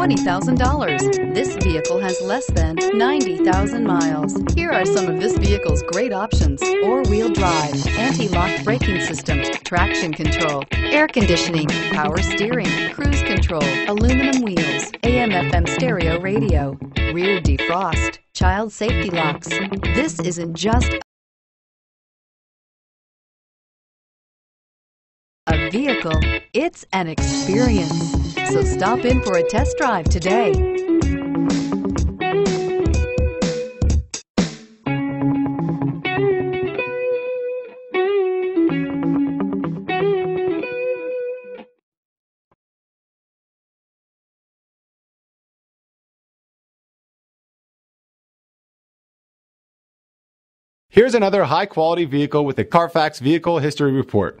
$20,000. This vehicle has less than 90,000 miles. Here are some of this vehicle's great options. Four-wheel drive, anti-lock braking system, traction control, air conditioning, power steering, cruise control, aluminum wheels, AM FM stereo radio, rear defrost, child safety locks. This isn't just a vehicle, it's an experience. So stop in for a test drive today. Here's another high quality vehicle with a Carfax Vehicle History Report.